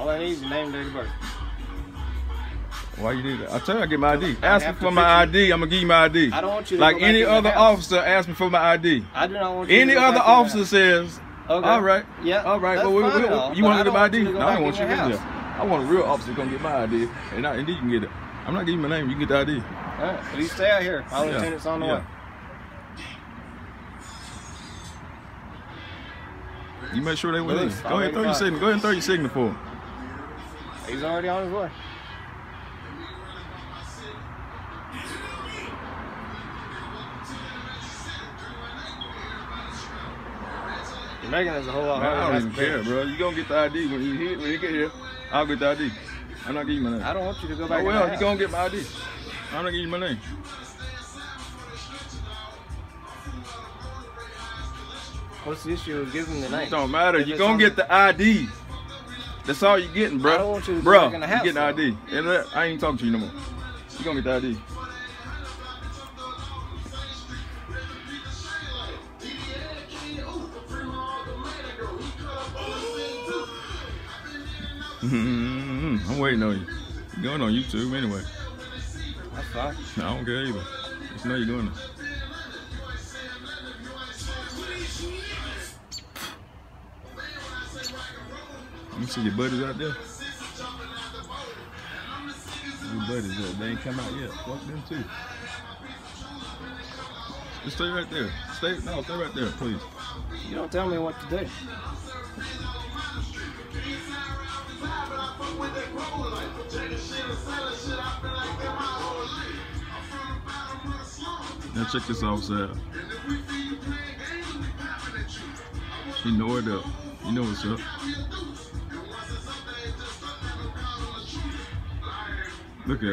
All I need is your name and date of birth. Why you do that? I tell you, I get my ID. Ask me for my picture- ID. I'm gonna give you my ID. I don't want you to like any other officer, ask me for my ID. I do not want you Any to other the officer says, Okay. all right, Yeah. all right, but we, we, all, you want to get my ID? you No, I don't want you in to get there. I want a real officer to come get my ID, and, I, and you can get it. I'm not giving you my name. You can get the ID. All right. Please stay out here. All Yeah. lieutenants on the Yeah. way. You make sure they with you. Go ahead, throw your signal. Go ahead and throw your signal for him. He's already on his way. Making this a whole lot Man, harder. I don't even care, bro. You gonna get the ID when you hit when you get here. I'll get the ID. I'm not giving you my name. I don't want you to go Oh back. in well, you gonna get my ID. I'm not giving you my name. What's the issue with giving the name? It don't matter. If You gonna get the ID. That's all you're getting, bro. I don't want you to bro, in the house, you getting ID. And uh, I ain't talking to you no more. You gonna get the ID. Mm-hmm. I'm waiting on you. You're going on YouTube anyway. That's fine. I don't care either. Just know you're going there. Me see your buddies out there. Your buddies up. They ain't come out yet. Fuck them too. Just stay right there. Stay no, stay right there, please. You don't tell me what to do. Now check this out. You know it up. You know what's up. I got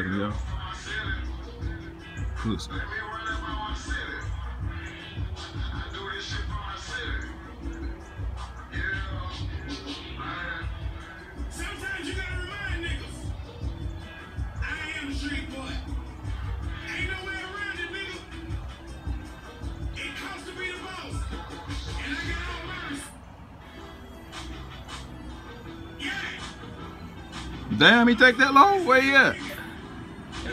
all mine. Yeah. Damn, he take that long? Where he at?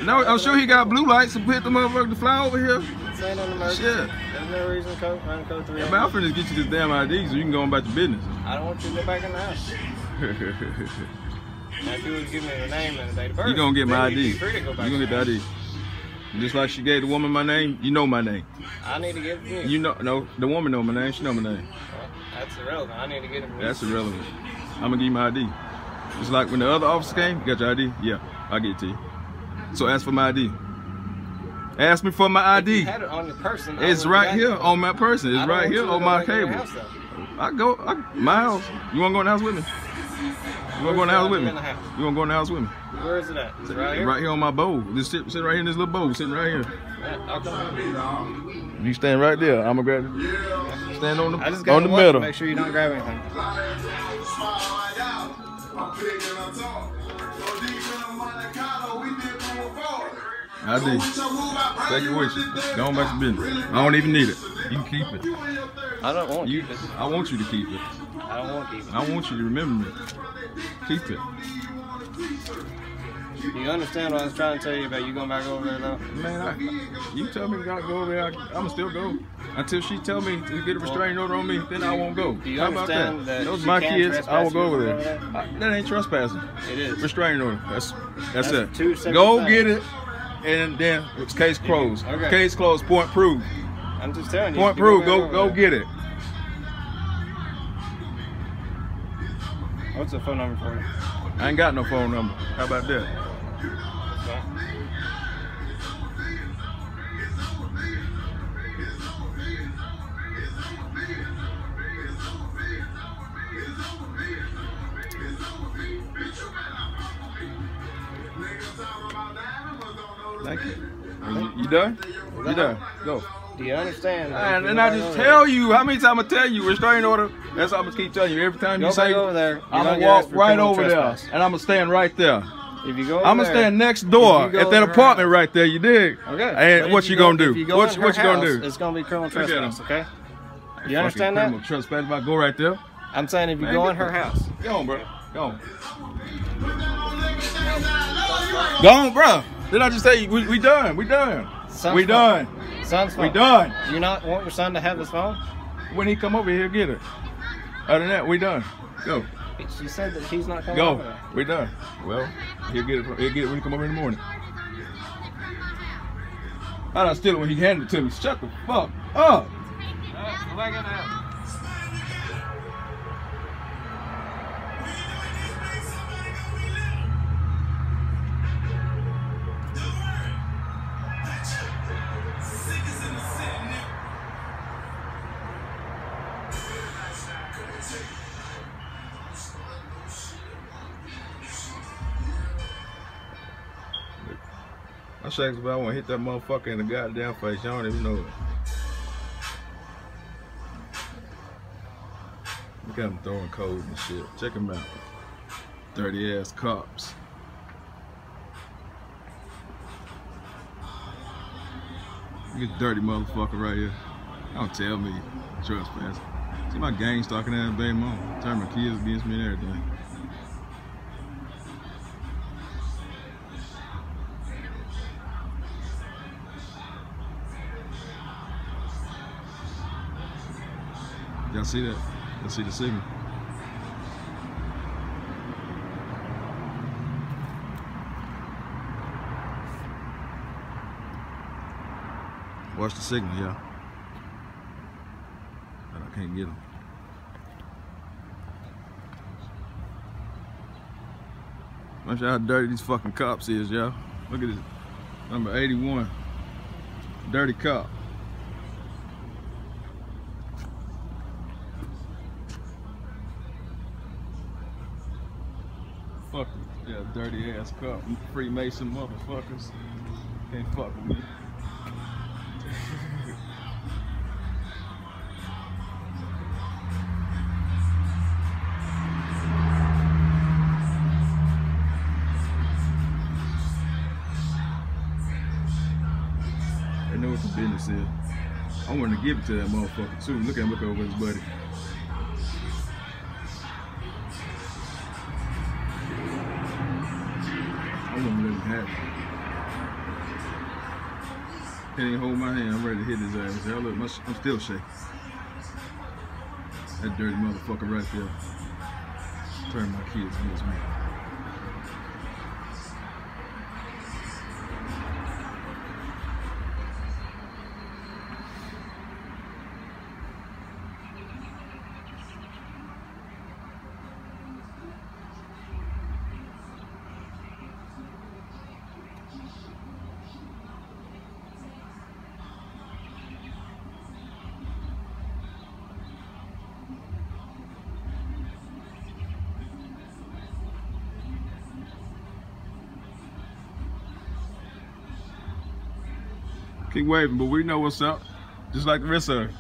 No, I'm sure he got blue lights to hit the motherfucker to fly over here. This ain't an emergency. Shit. There's no reason to code, run code 3. Yeah, man, I'm finna get you this damn ID so you can go on about your business. I don't want you to go back in the house. Now, if you would give me name and the date of birth, you gonna get my ID. be free to go You back gonna get the ID. Just like she gave the woman my name, you know my name. I need to get it you. You know, no, the woman know my name. She know my name. Well, that's irrelevant. I need to get you. That's irrelevant. I'm gonna give you my ID. It's like when the other officer came, you got your ID? Yeah, I'll get it to you. So ask for my ID. Ask me for my If you ID. had it on your person. I It's would've right got here it. on my person. I It's don't right want here to on go my back in your cable. house, though. I go, I, my house. You wanna go in the house with me? You wanna go in the house with me? House. You wanna go in the house with me? Where is it at? Is it right here? Right here on my bowl. Just sit, sit right here in this little bowl, sitting right here. Yeah, I'll come with you. You stand right there. I'ma grab it. Stand on the I just on the to watch to middle. make sure you don't grab anything. ID. Take it with you. Back to business. I don't even need it. You can keep it. I don't want You, you. to- I want you to keep it. I don't want to keep it. I want you to remember me. Keep it. Do you understand what I was trying to tell you about you going back over there though? Man, I, you tell me to go over there, I, I'ma still go. Until she tell me to get a restraining order on me, then I won't go. Do you How about that? understand that Those my kids, I will go over there. there? I- that ain't trespassing. It is. Restraining order. That's that's, That's it. Go get it, and then it's case closed. Okay. Case closed. Point proved. I'm just telling you. Point proved. Go go there. get it. What's the phone number for you? I ain't got no phone number. How about that? Thank you. You, you done? You done? Go. Do you understand? And then I just tell you how many times I tell you restraining order. That's what I'm gonna keep telling you every time you say. over there. I'm gonna gonna walk right over there, and I'm gonna stand right there. If you go, I'm gonna there, stand next door you at that apartment house- right there. You dig? Okay. And what you, go- gonna do? You go what what you gonna do? It's gonna be criminal trespass. Okay. You Fucking understand that? criminal Trespass if I go right there. I'm saying if you Man, go in her house. Go on, bro. Go on. Go on, bro. Did I just say we, we done? We done. Son's we phone. done. Son's We done. Do you not want your son to have this phone? When he come over here, get it. Other than that, we done. Go. She said that she's not coming Go. over. We done. Well, he'll get it. From, he'll get it when he come over in the morning. I done steal it when he handed it to me. Shut the fuck up. Go I shakes, but I want to hit that motherfucker in the goddamn face. Y'all don't even know it. Look at him throwing codes and shit. Check him out. Dirty ass cops. At dirty motherfucker right here. Don't tell me trespass. See my gang stalking ass baby mom. Turn my kids against me and everything. Y'all see that? Y'all see the signal? Watch the signal, y'all. But I can't get him. Watch how dirty these fucking cops is, y'all. Look at this. Number 81. Dirty cop. Fuck it. Yeah, dirty ass cup. Freemason motherfuckers. Can't fuck with me. They know what the business is. I want to give it to that motherfucker too. Look at him look over his buddy. Can't even hold my hand. I'm ready to hit his ass. Hell, look, I'm still shaking. That dirty motherfucker right there. Turn my kids against me. Keep waving, but we know what's up. Just like the rest of.